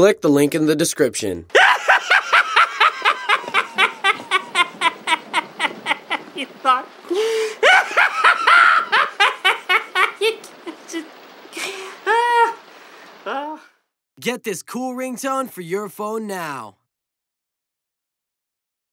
click the link in the description. you thought. Ah. Ah. Get this cool ringtone for your phone now.